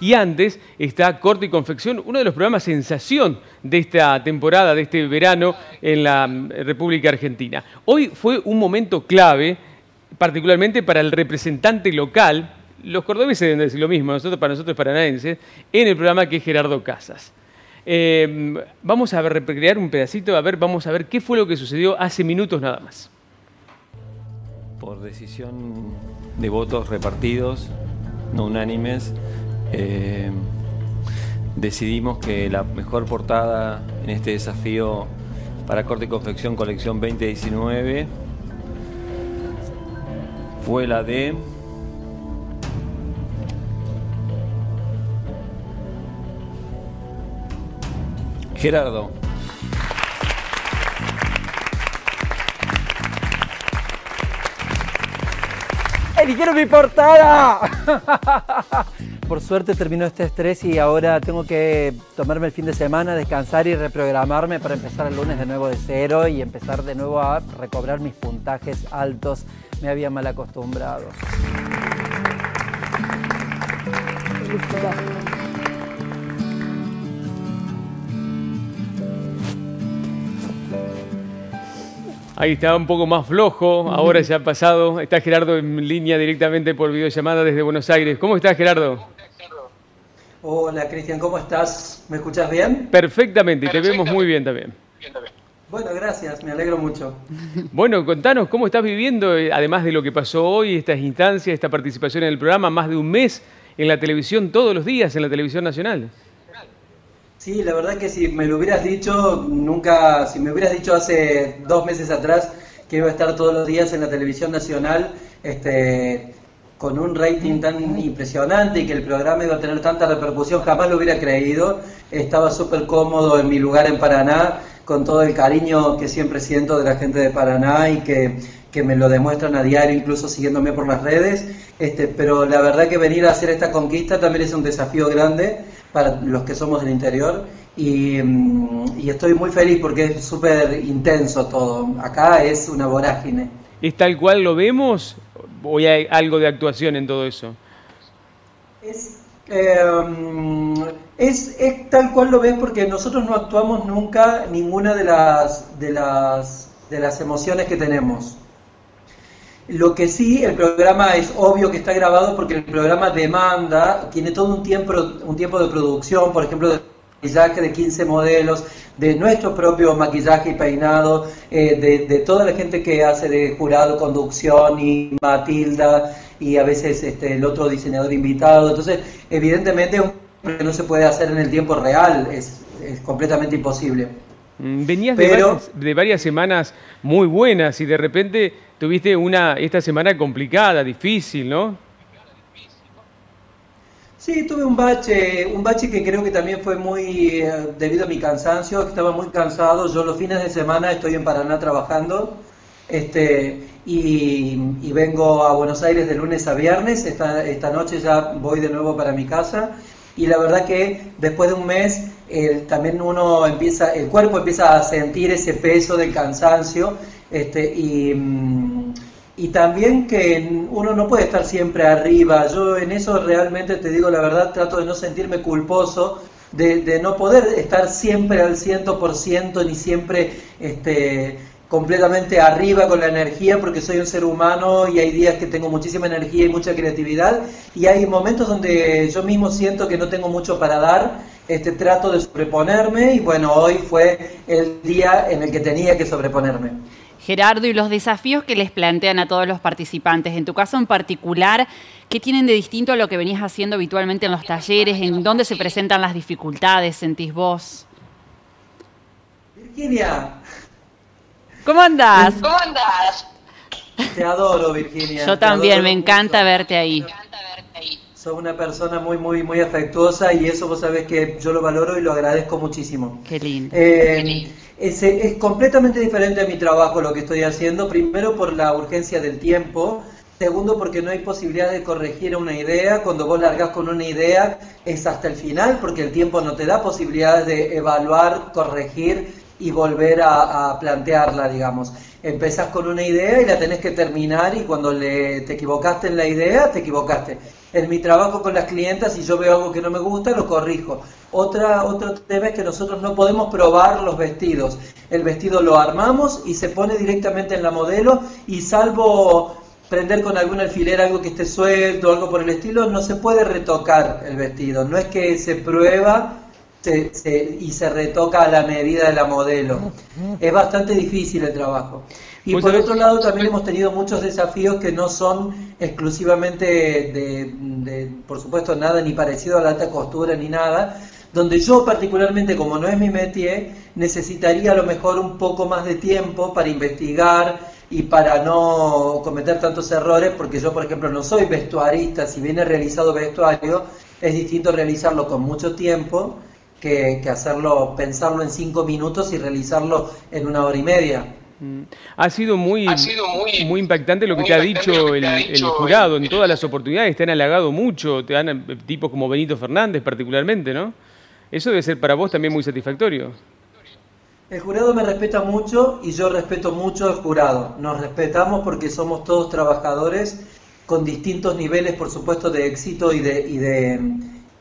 Y antes está Corte y Confección, uno de los programas sensación de esta temporada, de este verano en la mm, República Argentina. Hoy fue un momento clave, particularmente para el representante local, los cordobeses deben decir lo mismo, nosotros para nosotros paranaenses, en el programa que es Gerardo Casas. Eh, vamos a recrear un pedacito, a ver, vamos a ver qué fue lo que sucedió hace minutos nada más. Por decisión de votos repartidos, no unánimes, eh, decidimos que la mejor portada en este desafío para corte y confección colección 2019 fue la de Gerardo. ¡Eligieron mi portada! Por suerte terminó este estrés y ahora tengo que tomarme el fin de semana, descansar y reprogramarme para empezar el lunes de nuevo de cero y empezar de nuevo a recobrar mis puntajes altos. Me había mal acostumbrado. Ahí estaba un poco más flojo, ahora ya ha pasado. Está Gerardo en línea directamente por videollamada desde Buenos Aires. ¿Cómo estás, Gerardo? Hola, Cristian, ¿cómo estás? ¿Me escuchas bien? Perfectamente, y te vemos muy bien también. Bueno, gracias, me alegro mucho. Bueno, contanos cómo estás viviendo, eh, además de lo que pasó hoy, estas instancias, esta participación en el programa, más de un mes en la televisión, todos los días en la televisión nacional. Sí, la verdad que si me lo hubieras dicho, nunca, si me hubieras dicho hace dos meses atrás que iba a estar todos los días en la televisión nacional, este, con un rating tan impresionante y que el programa iba a tener tanta repercusión, jamás lo hubiera creído. Estaba súper cómodo en mi lugar en Paraná, con todo el cariño que siempre siento de la gente de Paraná y que, que me lo demuestran a diario, incluso siguiéndome por las redes. Este, pero la verdad que venir a hacer esta conquista también es un desafío grande para los que somos del interior y, mm, y estoy muy feliz porque es súper intenso todo. Acá es una vorágine. ¿Es tal cual lo vemos o hay algo de actuación en todo eso? Es, eh, es, es tal cual lo ves porque nosotros no actuamos nunca ninguna de las, de las, de las emociones que tenemos. Lo que sí, el programa es obvio que está grabado porque el programa demanda, tiene todo un tiempo, un tiempo de producción, por ejemplo, maquillaje de 15 modelos, de nuestro propio maquillaje y peinado, eh, de, de, toda la gente que hace de jurado, conducción y Matilda y a veces este, el otro diseñador invitado. Entonces, evidentemente, no se puede hacer en el tiempo real, es, es completamente imposible. Mm, venías Pero, de, varias, de, varias, semanas muy buenas y de repente tuviste una esta semana complicada, difícil, ¿no? Sí, tuve un bache, un bache que creo que también fue muy eh, debido a mi cansancio, estaba muy cansado. Yo los fines de semana estoy en Paraná trabajando, este, y, vengo a Buenos Aires de lunes a viernes. Esta, esta noche ya voy de nuevo para mi casa y la verdad que después de un mes el, también uno empieza, el cuerpo empieza a sentir ese peso del cansancio este, y, y, también que uno no puede estar siempre arriba. Yo en eso realmente te digo la verdad, trato de no sentirme culposo. De, de no poder estar siempre al ciento por ciento ni siempre este, completamente arriba con la energía porque soy un ser humano y hay días que tengo muchísima energía y mucha creatividad y hay momentos donde yo mismo siento que no tengo mucho para dar, este trato de sobreponerme y bueno, hoy fue el día en el que tenía que sobreponerme. Gerardo, y los desafíos que les plantean a todos los participantes, en tu caso en particular, ¿qué tienen de distinto a lo que venías haciendo habitualmente en los talleres? ¿En dónde se presentan las dificultades, sentís vos? Virginia, ¿Cómo andás? ¿Cómo andás? Te adoro, Virginia. Yo también, me encanta verte ahí. Sos una persona muy, muy, muy afectuosa y eso vos sabés que yo lo valoro y lo agradezco muchísimo. Qué lindo. Eh, Qué lindo. Es, es, completamente diferente a mi trabajo lo que estoy haciendo, primero por la urgencia del tiempo, segundo porque no hay posibilidad de corregir una idea, cuando vos largás con una idea es hasta el final porque el tiempo no te da posibilidades de evaluar, corregir y volver a, plantearla, digamos. Empezás con una idea y la tenés que terminar y cuando le, te equivocaste en la idea, te equivocaste. En mi trabajo con las clientas, si yo veo algo que no me gusta, lo corrijo. Otra, otro tema es que nosotros no podemos probar los vestidos. El vestido lo armamos y se pone directamente en la modelo y salvo prender con algún alfiler algo que esté suelto algo por el estilo, no se puede retocar el vestido. No es que se prueba y se retoca a la medida de la modelo. Es bastante difícil el trabajo. Y por otro lado también hemos tenido muchos desafíos que no son exclusivamente de, por supuesto, nada ni parecido a la alta costura ni nada, donde yo particularmente, como no es mi métier, necesitaría a lo mejor un poco más de tiempo para investigar y para no cometer tantos errores, porque yo, por ejemplo, no soy vestuarista, si viene realizado vestuario, es distinto realizarlo con mucho tiempo que, hacerlo, pensarlo en cinco minutos y realizarlo en una hora y media. Mm. Ha sido muy, muy, impactante lo que te ha dicho, el, jurado en todas las oportunidades, te han halagado mucho, te han eh, tipos como Benito Fernández particularmente, ¿no? Eso debe ser para vos también muy satisfactorio. El jurado me respeta mucho y yo respeto mucho al jurado. Nos respetamos porque somos todos trabajadores con distintos niveles, por supuesto, de éxito y de, y de,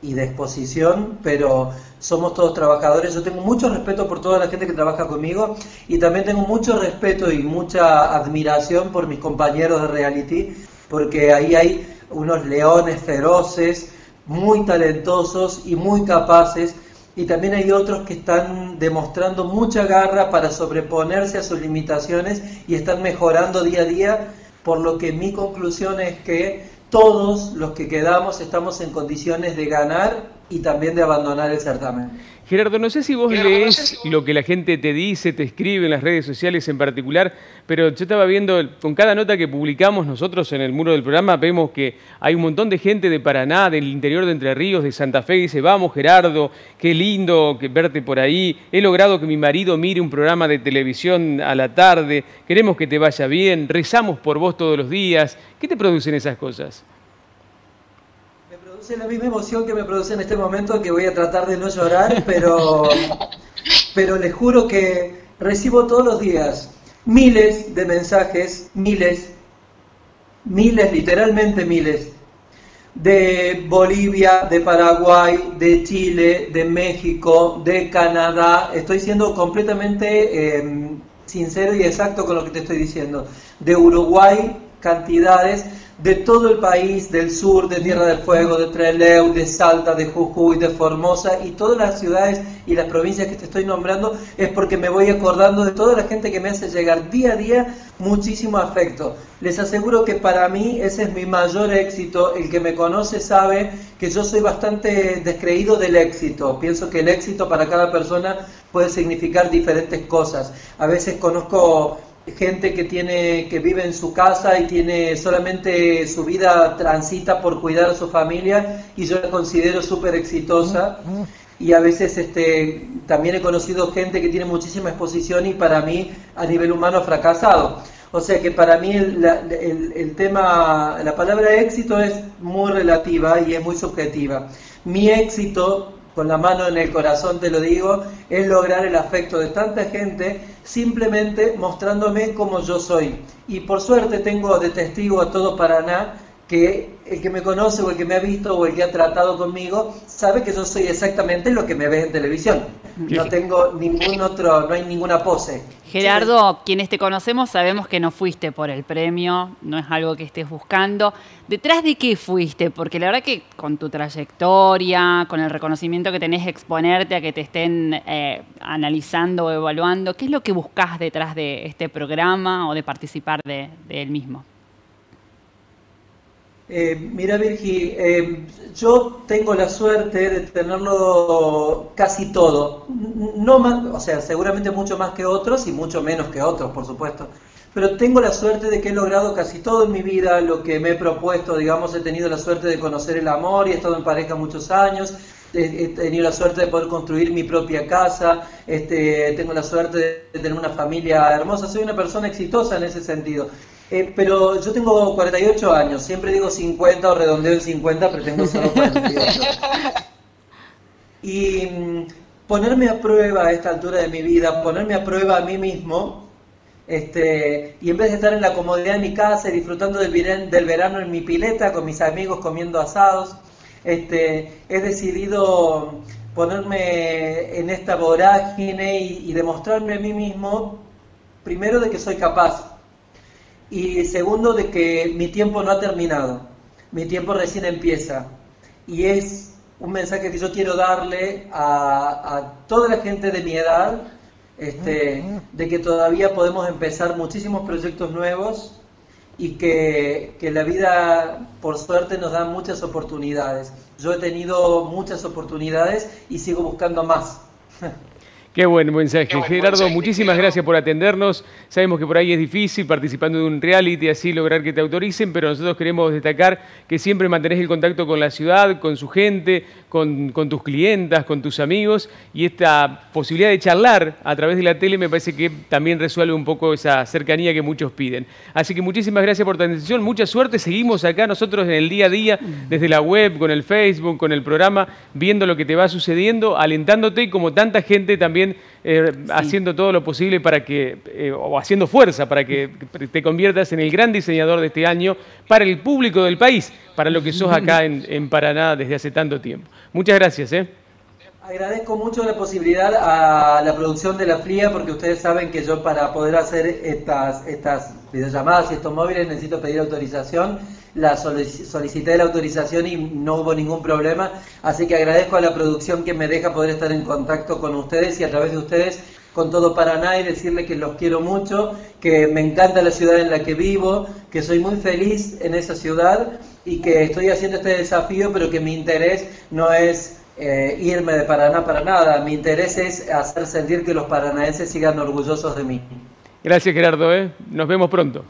y de exposición, pero somos todos trabajadores. Yo tengo mucho respeto por toda la gente que trabaja conmigo y también tengo mucho respeto y mucha admiración por mis compañeros de reality, porque ahí hay unos leones feroces, muy talentosos y muy capaces, y también hay otros que están demostrando mucha garra para sobreponerse a sus limitaciones y están mejorando día a día, por lo que mi conclusión es que todos los que quedamos estamos en condiciones de ganar y también de abandonar el certamen. Gerardo, no sé si vos lees lo que la gente te dice, te escribe en las redes sociales en particular, pero yo estaba viendo, con cada nota que publicamos nosotros en el muro del programa, vemos que hay un montón de gente de Paraná, del interior de Entre Ríos, de Santa Fe, dice, vamos Gerardo, qué lindo que verte por ahí, he logrado que mi marido mire un programa de televisión a la tarde, queremos que te vaya bien, rezamos por vos todos los días. ¿Qué te producen esas cosas? Produce la misma emoción que me produce en este momento, que voy a tratar de no llorar, pero, pero les juro que recibo todos los días miles de mensajes, miles, miles, literalmente miles, de Bolivia, de Paraguay, de Chile, de México, de Canadá. Estoy siendo completamente em, sincero y exacto con lo que te estoy diciendo. De Uruguay, cantidades de todo el país, del sur, de Tierra del Fuego, de Trelew, de Salta, de Jujuy, de Formosa y todas las ciudades y las provincias que te estoy nombrando, es porque me voy acordando de toda la gente que me hace llegar día a día muchísimo afecto. Les aseguro que para mí ese es mi mayor éxito. El que me conoce sabe que yo soy bastante descreído del éxito. Pienso que el éxito para cada persona puede significar diferentes cosas. A veces conozco gente que tiene que vive en su casa y tiene solamente su vida transita por cuidar a su familia y yo la considero súper exitosa y a veces este también he conocido gente que tiene muchísima exposición y para mí a nivel humano ha fracasado. O sea que para mí el, el, el tema, la palabra éxito es muy relativa y es muy subjetiva. Mi éxito con la mano en el corazón te lo digo, es lograr el afecto de tanta gente simplemente mostrándome como yo soy. Y por suerte tengo de testigo a todo Paraná que el que me conoce o el que me ha visto o el que ha tratado conmigo sabe que yo soy exactamente lo que me ve en televisión. No tengo ningún otro, no hay ninguna pose. Gerardo, quienes te conocemos sabemos que no fuiste por el premio, no es algo que estés buscando. ¿Detrás de qué fuiste? Porque la verdad que con tu trayectoria, con el reconocimiento que tenés exponerte a que te estén eh, analizando o evaluando, ¿qué es lo que buscas detrás de este programa o de participar de él mismo? Eh, mira, Virgi, eh, yo tengo la suerte de tenerlo casi todo. No más, o sea, seguramente mucho más que otros y mucho menos que otros, por supuesto. Pero tengo la suerte de que he logrado casi todo en mi vida lo que me he propuesto. Digamos, he tenido la suerte de conocer el amor y he estado en pareja muchos años. He, tenido la suerte de poder construir mi propia casa. Este, tengo la suerte de tener una familia hermosa. Soy una persona exitosa en ese sentido. Eh, pero yo tengo 48 años, siempre digo 50 o redondeo en 50, pero tengo solo 48. Y mm, ponerme a prueba a esta altura de mi vida, ponerme a prueba a mí mismo, este, y en vez de estar en la comodidad de mi casa y disfrutando del, del verano en mi pileta con mis amigos comiendo asados, este, he decidido ponerme en esta vorágine y, y demostrarme a mí mismo, primero de que soy capaz, y segundo de que mi tiempo no ha terminado, mi tiempo recién empieza. Y es un mensaje que yo quiero darle a, toda la gente de mi edad, este, de que todavía podemos empezar muchísimos proyectos nuevos y que, que, la vida, por suerte, nos da muchas oportunidades. Yo he tenido muchas oportunidades y sigo buscando más. Qué buen mensaje. Gerardo, muchísimas gracias por atendernos. Sabemos que por ahí es difícil participando de un reality, así lograr que te autoricen, pero nosotros queremos destacar que siempre mantenés el contacto con la ciudad, con su gente, con, tus clientas, con tus amigos, y esta posibilidad de charlar a través de la tele me parece que también resuelve un poco esa cercanía que muchos piden. Así que muchísimas gracias por tu atención, mucha suerte. Seguimos acá nosotros en el día a día, desde la web, con el Facebook, con el programa, viendo lo que te va sucediendo, alentándote y como tanta gente también eh, haciendo todo lo posible para que, eh, o haciendo fuerza para que te conviertas en el gran diseñador de este año para el público del país, para lo que sos acá en, Paraná desde hace tanto tiempo. Muchas gracias. ¿eh? Agradezco mucho la posibilidad a la producción de la FLIA porque ustedes saben que yo para poder hacer estas, estas videollamadas y estos móviles necesito pedir autorización. La solicité la autorización y no hubo ningún problema. Así que agradezco a la producción que me deja poder estar en contacto con ustedes y a través de ustedes con todo Paraná y decirle que los quiero mucho, que me encanta la ciudad en la que vivo, que soy muy feliz en esa ciudad y que estoy haciendo este desafío, pero que mi interés no es eh, irme de Paraná para nada. Mi interés es hacer sentir que los paranaenses sigan orgullosos de mí. Gracias Gerardo, ¿eh? nos vemos pronto.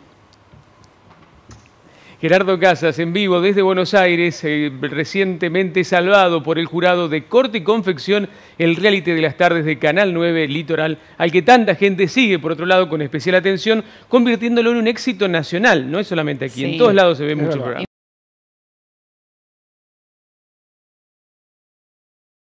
Gerardo Casas, en vivo desde Buenos Aires, eh, recientemente salvado por el jurado de Corte y Confección, el reality de las tardes de Canal 9 Litoral, al que tanta gente sigue, por otro lado, con especial atención, convirtiéndolo en un éxito nacional. No es solamente aquí, en todos lados se ve mucho programa.